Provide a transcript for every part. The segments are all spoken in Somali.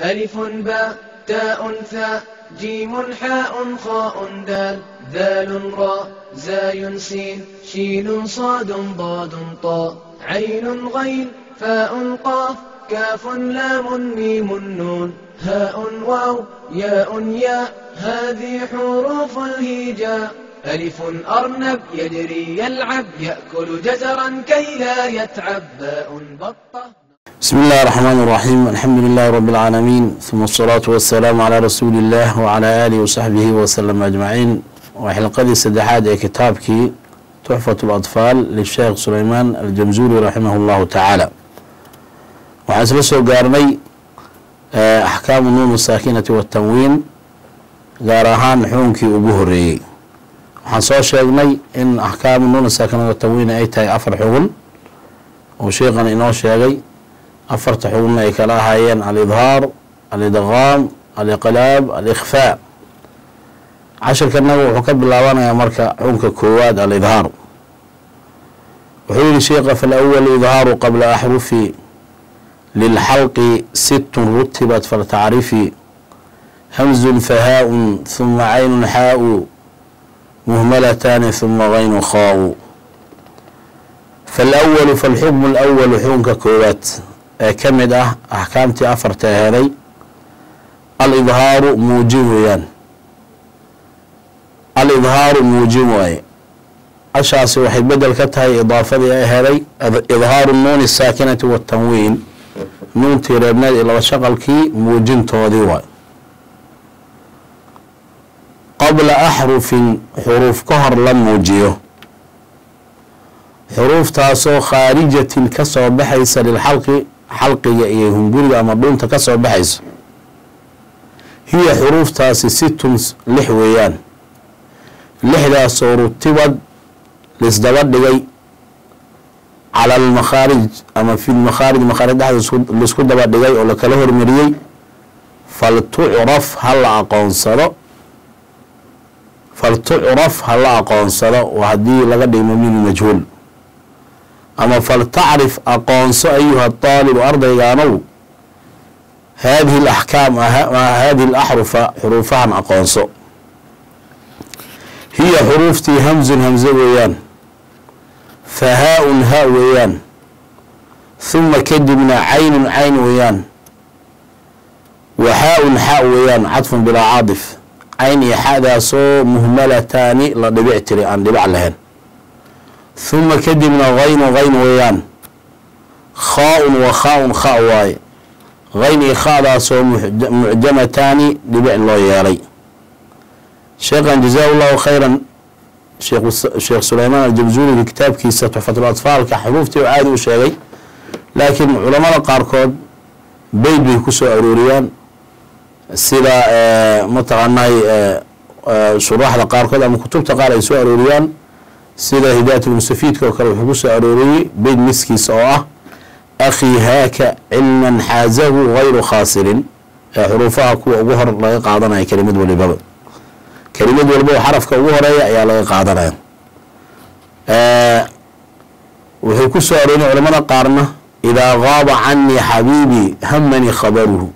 ألف باء تاء ثاء جيم حاء خاء دال ذال راء زاي سين شين صاد ضاد طاء عين غين فاء قاف كاف لام ميم نون هاء واو ياء ياء هذه حروف الهجاء. ألف أرنب يجري يلعب يأكل جزرا كي لا يتعب باء بطة بسم الله الرحمن الرحيم الحمد لله رب العالمين ثم الصلاة والسلام على رسول الله وعلى آله وصحبه وسلم أجمعين وحلقadii saddexaad ee kitaabkii تxfaة الأطفاal للsheekh sulayman aljamzuri raximah اllahu tacaala waxaan isla soo gaarnay axkaamu nuun الsaakinati wالtanwiin gaar ahaan xukunkii ugu horeeyey waxaan soo sheegnay in axkaamu nuun saakinati watanwiin ay afarta xugunna ay kala ahaayeen alidhaar alidqaam aliqlaab alikhfaa cashirkanaga wuxuu ka bilaabanayaa marka xukunka koowaad alidhaar. Wuxuu yihi sheika falawal idhaaru qabla axrufi lilxalqi situn rutibat faltacrifi hamzun fahaa-un huma caynun xaa-u muhmalataani huma gaynu khaa-u falwalu falxukmu lwalu xukunka koowaad ee ka mid ah axkaamtii afarta helay alidhaaru muujin weeyaan. Alidhaaru muujin waaye. Ashaasi waxay bedel ka tahay idaafadii ay helay idhaaru nuuni saakinati watanwiin nuuntii reebneed iyo laba shaqalkii muujintoodii waay qabla axrufin xuruuf ka hor la muujiyo. Xuruuftaasoo khaarijatin ka soo baxaysa lilxalqi xalqiga iyo hunguriga ama dhuunta ka soo baxayso hiya xuruuftaasi situn lix weeyaan. Lixdaasoo rutibad lisdaba dhigay cala almakhaarij ama fi lmakhaarij makhaarij dhexda la isku daba dhigay oo lakala hormariyey faltucraf ha la aqoonsado faltucraf ha la aqoonsado waa haddii laga dhigo mabniyu majhuul ama faltacrif aqoonso ayuha daalibu ardaygaanow. Haadihi alaxkaam haadihi alaxrufa xuruufahan aqoonso. Hiya xuruuftii hamzun hamze weeyaan. Fahaa-un ha weeyaan. Huma kadibna caynun cayn weeyaan. Waxaa-un xa weeyaan cadfun bilaa caadif. Cayn iyo xadaasoo muhmalataani la dhibic tiri aan dhibac lahayn huma kadibna haynu hayn weeyaan. Khaa-un wa khaa-un kha waaye hayn iyo khadaasoo mucjamataani dhibic loo yeelay. Sheekhan jazaa llahu khayran sheekh sulaymaan aljamzuuriga kitaabkiisa tuxfatul atfaalka xuruuftii oo caadi u sheegay. Laakiin culamada qaarkood beyd bay ku soo arooriyaan sida mataqaanay shuraaxda qaarkood ama kutubta qaar ay soo arooriyaan sida hidaayat lmustafiidka oo kale wuxuu ku soo arooriyey beyd miskiisa oo ah akhii haaka cilman xaazahu gayru khaasirin. Ee xuruufaha kuwa ugu hor laga qaadanaya kelimad walibaba kelimad walbaba xarafka ugu horreeya ayaa laga qaadanaya. Wuxuu ku soo arooriyay culamada qaarna idaa gaaba canii xabiibii hamanii khabaruhu.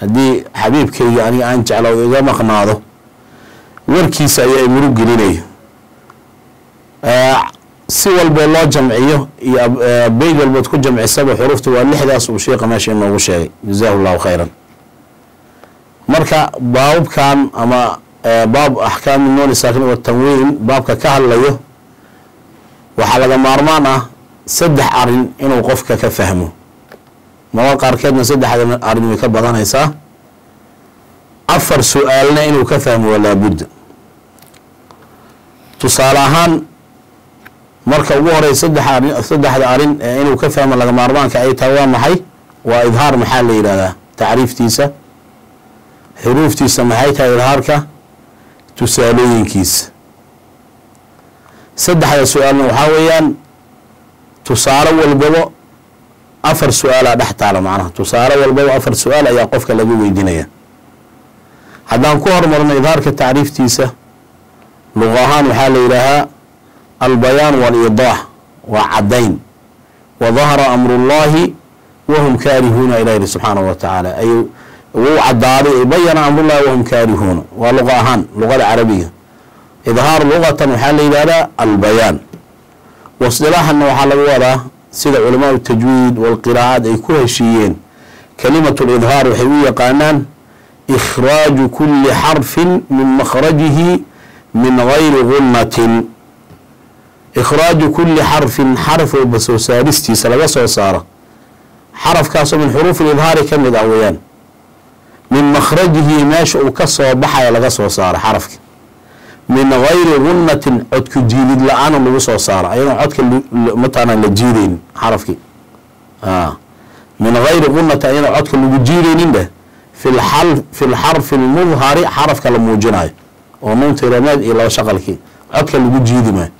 Haddii xabiibkayga aniga aan jecla iga maqnaado warkiisa ayaa imurug gelinaya si walboo loo jamciyo iyo beyd walbood ku jamcisaba xuruufta waa lixdaas uu sheika meesha inoogu sheegay. Jazaahu llahu khayran. Marka baababkan ama baab axkaam nuuni saakin watanwiin baabka ka hadlayo waxaa laga maarmaan ah saddex arrin inuu qofka ka fahmo. Maba qaarkeedna saddexda arrin way ka badanaysaa. Afar su'aalna inuu ka fahmo waa laabudda tusaale ahaan marka ugu horey saddexda arrin inuu ka fahmo laga maarmaanka ay tahay waa maxay? Waa idhaar maxaa la yidhahdaa tacriiftiisa xuruuftiisa maxay tahay idhaarka? Tusaalooyinkiisa. Saddexda su'aalna waxaa weeyaan tusaale walbaba afar su'aalaa dhex taala macnaha. Tusaale walbaba afar su'aal ayaa qofka laga weydiinaya. Haddaan ku hormarno idhaarka tacriiftiisa luqa ahaan waxaa la yidhaahaa albayaan waaliidaax waa caddayn wa dahara amrullaahi wahum kaarihuuna ilah yihi subxaanahu wa tacaala ay wuu cadaaday bayana amrullahi wahum kaarihuuna waa luqa ahaan luqada carabiga idhaar luqatan waxaa la yidhahdaa albayaan wasilaaxanna waxaa laga wadaa sida culamaau tajwiid walqiraa'aat ay ku heshiiyeen kalimatu lidhaar waxay u yaqaanaan ikhraaju kuli xarfin min makhrajihi min gayri gunnatin ikhraaju kuli xarfin xarf walba soo saaristiisa laga soo saaro xarafkaasoo min xuruufi lidhaari ka mid ah weeyaan min makhrajihi meesha uu ka soo baxaya laga soo saaro xarafki min gayri gunnatin codku jiidid la'aana lagu soo saaro ayadoon codka mataqaana la jiideynin xarafki min gayri gunnati ayadoo codka lagu jiideynin dheh fi fi lxarfi lmudhari xarafka la muujinayo oo nuunta irameed iyo laba shaqalkii codka lagu jiidi maayo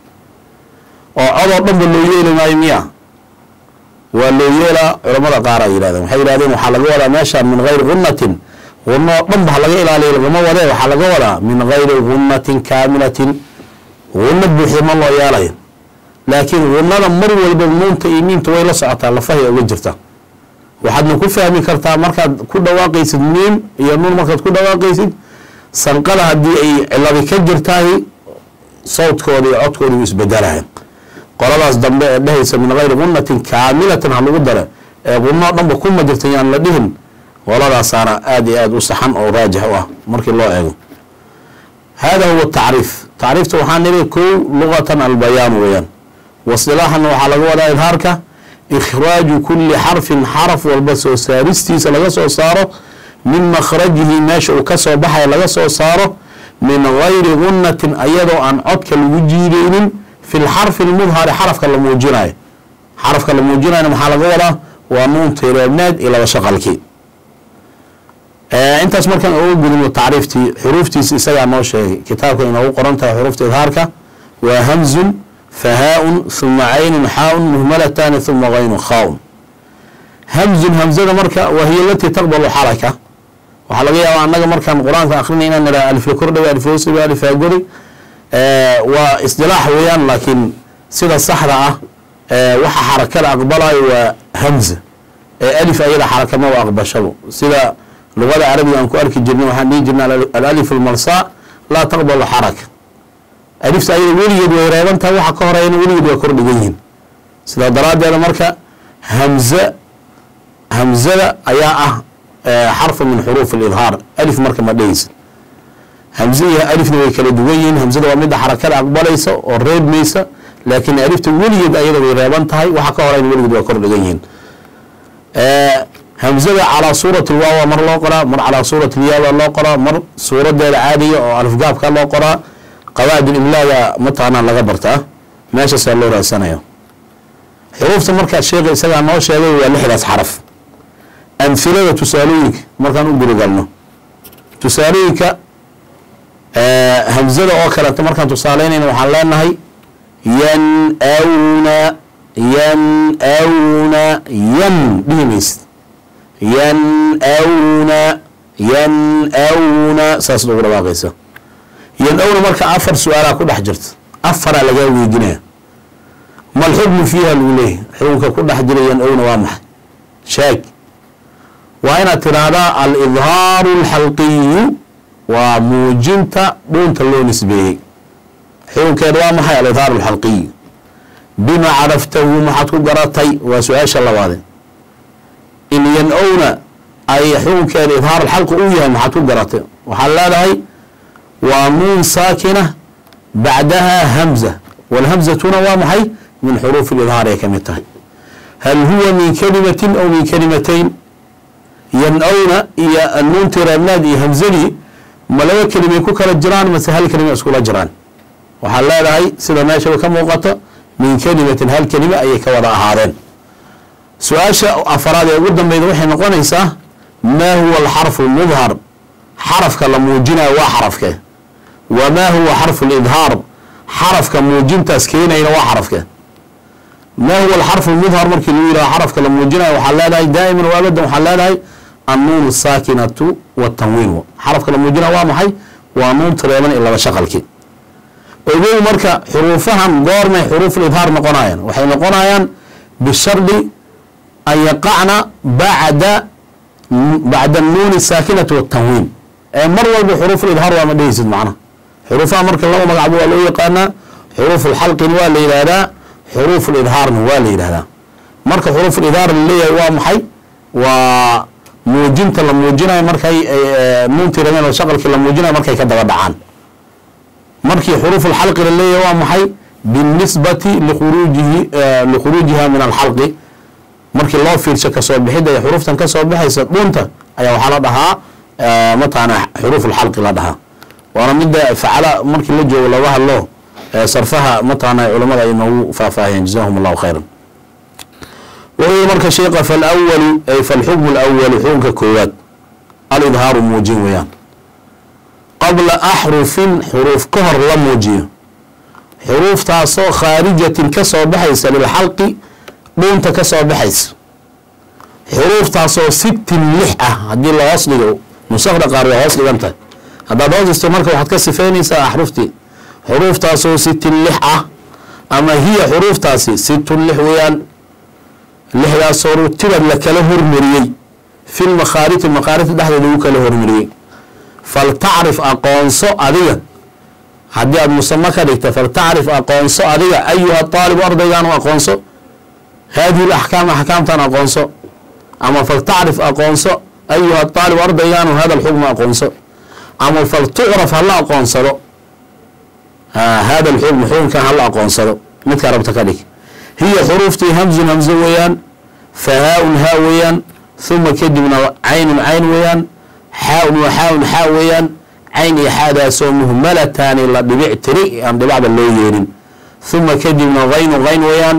oo codoo dhanba loo yeeli maayo miya. Waa loo yeelaa culamada qaar ay yihahdeen waxay yihahdeen waxaa laga wadaa meeshaan min gayri gunnatin gunno oo dhan ba ha laga ilaaliya lagama wadee waxaa laga wadaa min gayri gunnatin kaamilatin. Gunno buuxda ma loo yeelayo. Laakiin gunnada mar walba nuunta iyo miinta way la socotaa lafahay uga jirta. Waxaadna ku fahmi kartaa markaad ku dhawaaqaysid miin iyo nuun markaad ku dhawaaqaysid sanqada haddii ay ciladi ka jirtahay sawdkooda iyo codkooda u isbedelahay qoladaas dambe ee dhehaysa min gayri gunnatin kaamilatan ha lagu dare ee gunoo dhanba kuma jirta yaan la dhihin qoladaasaana aada iyo aada u saxan oo raajix u ah markii loo eego. Hada huwa tacriif. Tacriifta waxaa niri kow luqatan albayaan weeyaan. Wasilaaxana waxaa laga wadaa idhaarka ikhraaju kuli xarfin xaraf walba soo saaristiisa laga soo saaro min makhrajihi meesha uu ka soo baxaya laga soo saaro min gayri gunnatin ayadoo aan codka lagu jiideynin fi lxarfi lmudhari xarafka la muujinayo. Xarafka la muujinayna maxaa laga wadaa waa nuunta reebneed iyo laba shaqalkii. Intaas markaan uga gudubno tacriiftii xuruuftiisi isagaa noo sheegay. Kitaabka inoogu qoran tahay xuruufta idhaarka waa hamzun fahaa-un huma caynun xaa-un muhmalataani huma gaynun khaa-un hamzun hamzada marka wahiya alatii taqbalu xaraka. Waxaa laga yaaba annaga markaan qur'aanka akrinay inaan nidhaha alifla kordhaga alifhoosiga alifagori waa isdilaax weeyaan laakiin sida saxda ah waxa xarakada aqbalayo waa hamza. Ee alif ayada xaraka ma u aqbashabo sida luqada carabiga aan ku arki jirnay waxaan dhihi jirnay alalif almarsaa laa taqbalu xaraka alifta ayada weligeed way reeban tahay waxa ka horeeyana weligeed waa kor dhigan yihiin sidaa daraaddeeda marka hamza hamzada ayaa ah xarfu min xuruuf alidhaar. Alif marka ma dhehaysa hamze iyo alifna way kala duwan yihiin. Hamzada waa midda xarakada aqbalaysa oo reebmaysa laakiin alifta weligeed ayada way reeban tahay. Waxa ka horeyna weligeed waa kor dhigan yihiin. Hamzada calaa suurati lwaawa mar loo qoraa mar calaa suurati lyaaba loo qoraa mar suuradeeda caadiga oo alifgaabka loo qoraa. Qawaacid imlaaga mataqaanaa laga bartaa. Meeshaasaa loo raadsanaya xuruufta markaa sheekha isagaa noo sheegay waa lixdaas xaraf. Amhilada tusaalooyinka markaan u gurigalno tusaalooyinka hamzada oo kaleta markaan tusaaleynayna waxaan leenahay yan-awna yan-awna yan dhihi maysid. Yan-awna yan-awna saas ugu dhawaaqaysa yan-awna marka afar su'aalaa ku dhex jirta. Afaraa lagaa weydinaya mal xukmu fiiha lagu leeyahy xukunka ku dhex jira yan-awna waa maxay? Sheeg. Waa inaad tiraahdaa alidhaaru alxalqiyu waa muujinta dhuunta loo nisbeeyey. Xukunkeeda waa maxay alidhaaru alxalqiyu bima caraftahu maxaad ku garatay? Waa su'aasha labaade in yan-owna ay xukunkeeda idhaar alxalqi u yahay maxaad ku garatay. Waxaad leedahay waa nuun saakina bacdaha hamza. Walhamzatuna waa maxay? Min xuruufi lidhaar ay ka mid tahay. Hal huwa min kalimatin aw min kalimatayn yan-owna iyo nuunti reebnaad iyo hamzadii ma laba kelimay ku kala jiraan mase hal kelima iskula jiraan? Waxaad leedahay sida meeshaba ka muuqato min kelimatin hal kelima ayay ka wada ahaadeen. Su'aasha afaraad ee ugu dambeyda waxay noqonaysaa maa huwa alxarfu mudhar xarafka la muujinayo waa xarafke. Wamaa huwa xarfu lidhaar xarafka muujintaas keenayna waa xarafke. Maa huwa alxarfu mudhar markii lagu yidhaho xarafka la muujinayo waxaad leedahay daa'iman o abadan waxaad leedahay annuun asaakinatu watanwiin xarafka la muujinayo waa maxay waa nuunta reeban iyo laba shaqalkii ogow marka xuruufahan goormay xuruuf lidhaar noqonayaan waxay noqonayaan bishardi an yaqacna bacda bacda anuuni saakinati watanwiin ee mar walba xuruuf lidhaar waa ma dhehaysid macnaha xuruufaha marka laba magacba waa loo yaqaanaa xuruuf lxalqin waa la yidhaahdaa xuruuf lidhaarna waa la yidhahdaa marka xuruuf lidhaar la leeyahay waa maxay waa muujinta la muujinayo markay nuuntii rabeen oo shaqalkii la muujinayo markay ka daba dhacaan. Markii xuruuf lxalqi la leeyahay waa maxay? Binisbati likhuruujihi likhuruujiha min alxalqi. Markii loo fiirsho ka soo bixidda ay xuruuftan ka soo baxaysa dhunta ayaa waxaa la dhahaa mataqaana xuruuf lxalqi la dhahaa. Waana midda facala markii la joogo looga hadlo sarfaha mataqaana culamada ay noogu faahfaahiyeen jazahum allahu khayran wuxuu marka sheeka falwalu ay falxukmu lwalu xukunka koowaad alidhaaru muujin weeyaan. Qabla axrufin xuruuf ka hor la muujiyo. Xuruuftaasoo khaarijatin ka soo baxaysa lilxalqi dhuunta ka soo baxaysa. Xuruuftaasoo sittin lix ah haddii la hoos dhigo nusakda qaar way hoos dhigan tahay. Haddaad hoos dhigto marka waxaad ka sifeynaysaa axruftii. Xuruuftaasoo sittin lix ah ama hiya xuruuftaasi sittun lix weeyaan lixdaasoo rutibad la kala hormariyey fi lmakhaariji makhaarija dhexdeeda lagu kala hormariyey. Faltacrif aqoonso adiga. Haddii aada musamo ka dhigta faltacrif aqoonso adiga. Ayuha aalibu ardaygaanu aqoonso? Haadihi laxkaam axkaamtan aqoonso. Ama faltacrif aqoonso? Ayuha aalibu ardaygaanu hada lxukma aqoonso. Ama faltucraf hala aqoonsado? Hada lxukm xukunkan hala aqoonsado. Midkaa rabta ka dhig hiya xuruuftii hamzun hamzo weeyaan fahaa-un haa weeyaan huma kadibna caynun cayn weeyaan xaa-un wa xaa-un xaa weeyaan cayn iyo xaadaasoo muhmalataani la dhibic tiri aan dhibacda loo yeerin huma kadibna haynun hayn weeyaan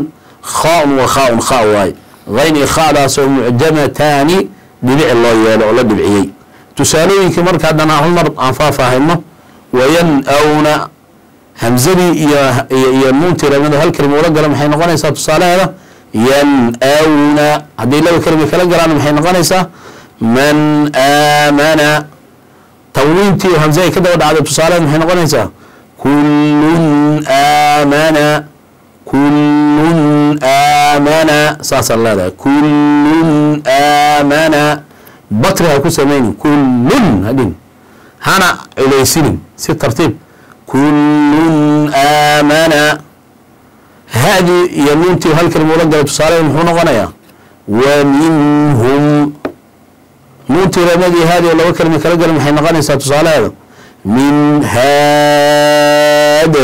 khaa-un wa khaa-un khaa waaye hayn iyo khaadaasoo mucjamataani dhibic loo yeelo oo la dhibciyey tusaalooyinkii marka haddana hal mar aan faahfaahino wayan-awna hamzadii iyo nuuntii rabada hal kelima ula gala maxay noqonaysaa? Tusaalaheeda yan-awna hadday laba kelima kala galaan maxay noqonaysaa? Man aamana. Tawniintii hamze ay ka daba dhacday tusaaleheed maxay noqonaysaa? Kullun aamana. Kullun aamana. Saasaan leedahay. Kullun aamana. Batri ha ku sameynin kullun hadhin hana culaysinin si tartiib kullun aamana. Haadii iyo nuuntii hal kelima ula galay tusaaleheed muxuu noqonayaa? Wa minhum. Nuuntii reemadii haadi oo laba kelima kala gala maxay noqonaysaa tusaalaheeda min haad.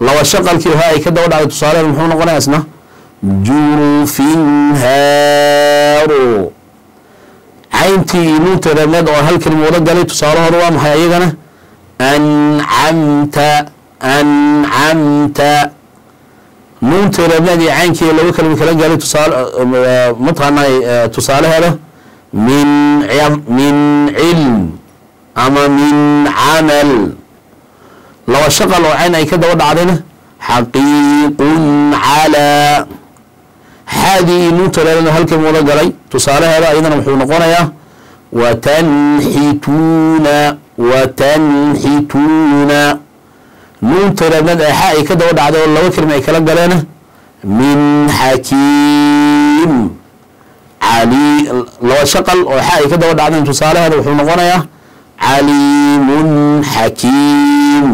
Laba shaqalkii ha ay ka daba dhacday tusaalaheeda muxuu noqonaya isna? Jurufin haaru. Cayntii iyo nuuntii reemeed oo hal kelima ula galay tusaalahooda waa maxay ayagana ancamta ancamta reemeed iyo caynkii laba kelima kala galay tusaale mataqaanay tusaalaheeda min min cilm ama min camal laba shaqal oo cayn ay ka daba dhacdayna xaqiiqun calaa xaadii iyo nuunta reemeed hal kelima wada galay tusaalaheeda ayadana wuxuu noqonayaa watanxituuna watanxituuna nuunta reemeed ee xa ay ka daba dhacday oo laba kelima ay kala galeena min xakiim cali laba shaqal oo xa ay ka daba dhacdeen tusaalaheeda wuxuu noqonayaa caliimun xakiim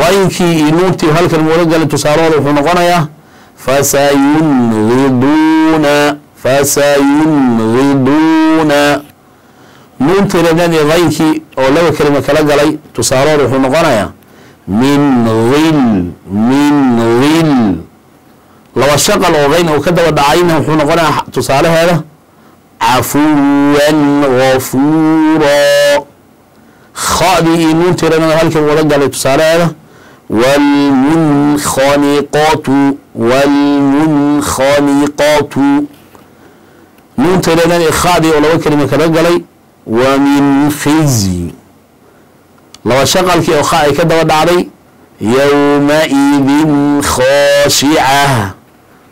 haynkii iyo nuuntii hal kelima wada galay tusaalahooda wuxuu noqonayaa fasayungiduuna fasayungiduuna iyo haynkii oo laba kelima kala galay tusaalahooda wuxuu noqonayaa min il min il laba shaqal oo hayn oo ka daba dhacayna wuxuu noqonayaa tusaalaheeda cafuwan gafuuro khadii iyo nuuntii reemeed halkii wada galay tusaalaheeda wlmunkhaniqatu wlmunkhaniqatu iyo khadii oo laba kelima kala galay wa min khizyi laba shaqalkii oo kha ay ka daba dhacday yowmaidin khooshica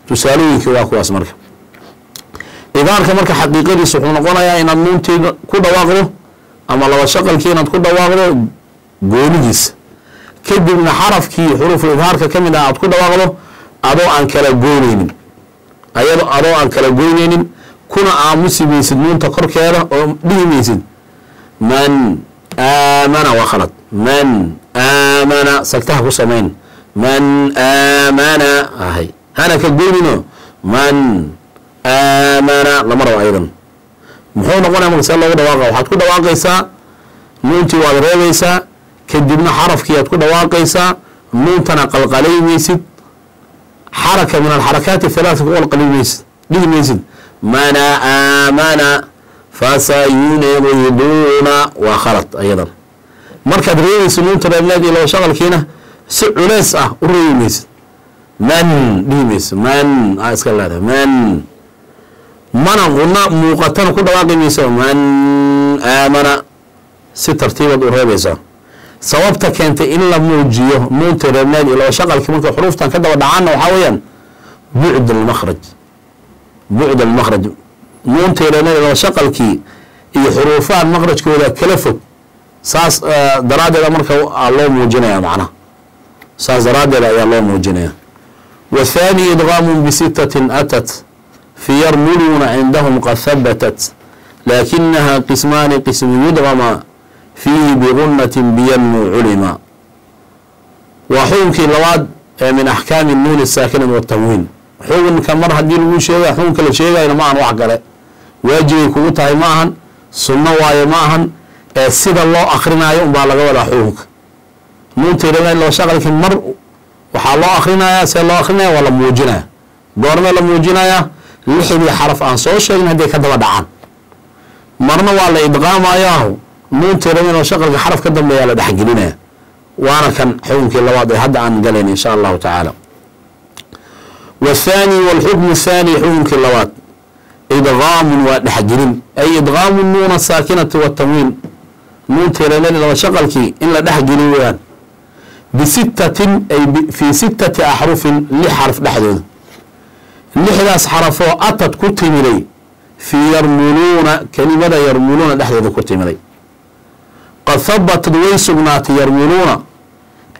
tusaalooyinkii waa kuwaas marka. Idaarka marka xaqiiqadiisa wuxuu noqonayaa inaad nuuntii ku dhawaaqdo ama laba shaqalkii inaad ku dhawaaqdo goonidiisa kadibna xarafkii xuruuful idhaarka ka mid ah aad ku dhawaaqdo adoo aan kala gooneynin ayado adoo aan kala goynaynin kuna aamusi maysid nuunta korkeeda oo dhihi maysid man aamana waa khalad. Man aamana sagtaha ku samayn man aamana ahay. Hana ka goynino. Man aamana lama rabo ayadan muxuu noqonaya marka see loogu dhawaaqa? Waxaad ku dhawaaqaysaa nuuntii waad reebaysaa kadibna xarafkii aad ku dhawaaqaysaa nuuntana qalqalaymaysid xaraka min alxarakaati halaata ku qalqalimaysid dhihi maysid mana aamana fasayunqiduuna waa khalad ayadan. Markaad reebaysid nuunta reebneed iyo laba shaqalkiina si culeys ah u reebi maysid. Man dhihi maysid. Man aa iska leedahay man. Mana quna muuqatana ku dhawaaqi mayso. Man aamana si tartiibaad u reebaysaa sababta keentay in la muujiyo nuunta reebneed iyo laba shaqalkii markay xuruuftan ka daba dhacaanna waxaa weeyaan bucd almakhraj bucd almakhraj nuunta reebneed iyo laba shaqalkii iyo xuruufahan makhrajkooda kala fog saas daraaddeeda marka loo muujinaya macnaha. Saas daraaddeeda ayaa loo muujinaya wathani idgaamun bisitatin atat fi yarmuluuna cindahum qad habatat laakinaha qismaani qismu yudgama fiihi bigunatin biyanmu culima. Waa xukunkii labaad ee min axkaami nuuni saakinan watanwiin xukunka mar haddii lagu sheegaya xukunka la sheegayna ma ahan wax kale. Waajibay kugu tahay ma ahan sunno waayo ma ahan ee sida loo akrinaayo unbaa laga wadaa xukunka nuuntayra loo shaqalki mar waxaa loo akrinaya see loo akrinaya waa la muujinaya goormee la muujinayaa lixdii xaraf aan soo sheegin hadday ka daba dhacaan. Marna waa la idqaamayaa nuuntayra loo shaqalka xaraf ka dambeeyaa la dhexgelinaya waana kan xukunkii labaad ee hadda aan galayn insha allahu tacaala wathani walxukmu thani xukunkii labaad idgaamun waa dhexgelin ay idgaamu nuuna saakinati watanwiin nuunteelaleli laba shaqalkii in la dhexgeli bisittatin ay fii sittati axrufin lix xarf dhexdooda lixdaas xarafoo atad ku timiday fii yarmuluuna kelimada yarmuluuna dhexdooda ku timiday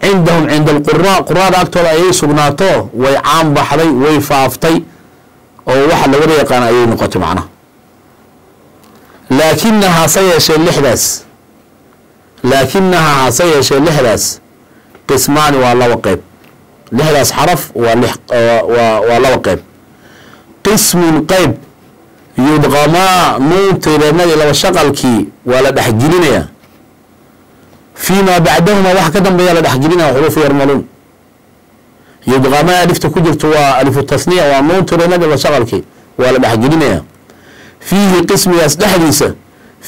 cindahum cinda alquraa quraada agtooda ayay sugnaato way caan baxday way faaftay oo waxa lagala yaqaan ayay noqotay macnaha laakinaha hase yeeshee lixdaas laakinaha hase yeeshee lixdaas qismaani waa laba qeyb lixdaas xaraf waa lix waa laba qeyb qismun qeyb yudqamaa nuuntayreednadii laba shaqalkii waa la dhexgelinayaa fii maa bacdahuma wax ka dambeeya la dhexgelinaya xuruufu yarmaluun yudqamaa alifta ku jirto waa alifu tasniya waa nuuntayreednadii laba shaqalkii waa la dhexgelinaya fiihi qismigaas dhexdiisa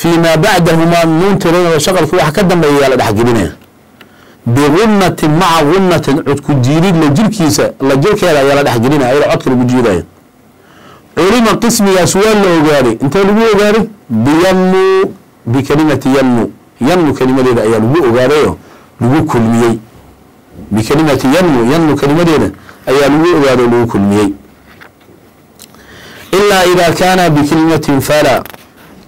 fii maa bacdahumaa nuuntayreednadii laba shaqalkii wax ka dambeeya la dhexgelinaya bigunatin maca gunatin codku jiidid la jirkiisa la jirkeeda ayaa la dhexgelinaya ayadoo codka lagu jiidaya culima qismigaas waa la ogaaday intee lagu ogaaday biyanmu bikalimati yanmu yanmu kelimadeeda ayaa lagu ogaadayo lagu kulmiyey. Bikalimati yanmu yanmu kelimadeeda ayaa lagu ogaaday o lagu kulmiyey. Ilaa ida kaana bikalimatin fala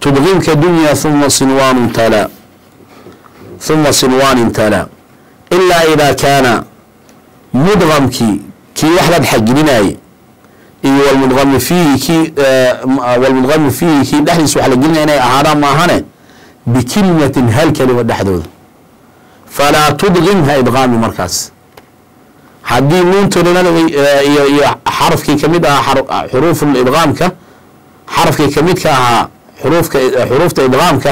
tudqimka dunya uma sinwaanu tala. Uma sinwaanin tala. Ilaa idaa kaana mudqamkii kii wax la dhexgelinaaye iyo walmudqamu fiihi kii walmudqamu fiihi kii dhexdiisa wax la gelinaya inay ahaadaan maahane bikelimatin hal kelima dhexdooda falaa tudqim ha idqaami markaas haddii nuuntoodanada iyo iyo xarafkii ka mid ahaa xuruuful idqaamka xarafkii kamidka ahaa xuruufka xuruufta idqaamka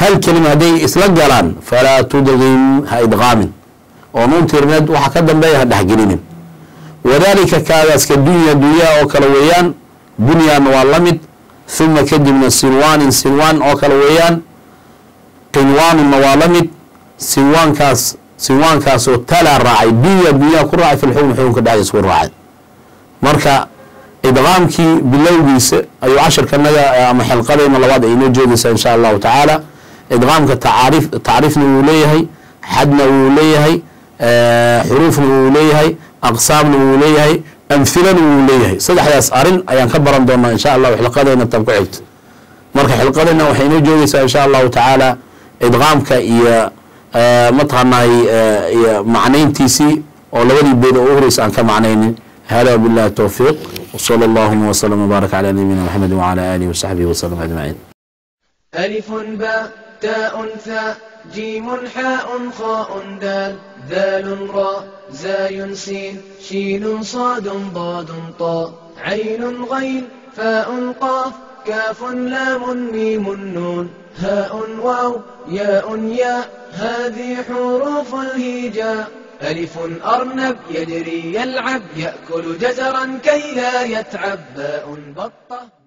hal kelima hadday isla galaan falaa tudqim ha idqaamin oo nuuntirneed waxa ka dambeeya ha dhexgelinin wadalika kaadaas ka dunya dunyaa oo kale weeyaan bunyaanna waa la mid uma kadibna sinwaanin sinwaan oo kale weeyaan qinwaanunna waa la mid sinwaankaas sinwaankaasoo talaa raacay dunya dunyaa ku raacay fi lxukmi xukunka dhexdiisa ku raacay marka idqaamkii bilowgiisa ayuu cashirkanaga ama xilqadeyna labaad ay inoo jeedaysaa insha allahu tacaala idqaamka tacaariif tacriifna wuu leeyahay xadna wuu leeyahay xuruufna wuu leeyahay aqsaamna wuu leeyahay amhilana wuu leeyahay. Saddexdaas arrin ayaan ka baran doonaa insha allahu xilqadeena tan ku xigto marka xilqadeena waxay inoo joogeysaa insha allahu tacaala idqaamka iyo mataqaanaay iyo macnayntiisii oo labadii beed oo u horeysa aan hada wabillahi towfiiq وصلى اللهم وسلم وبارك على نبينا محمد وعلى آله وصحبه وسلم أجمعين. ألف باء تاء ثاء جيم حاء خاء دال ذال راء زاي سين شين صاد ضاد طاء عين غين فاء قاف كاف لام ميم نون. هاء واو ياء ياء هذه حروف الهجاء. ألف أرنب يجري يلعب يأكل جزرا كي لا يتعب. باء بطة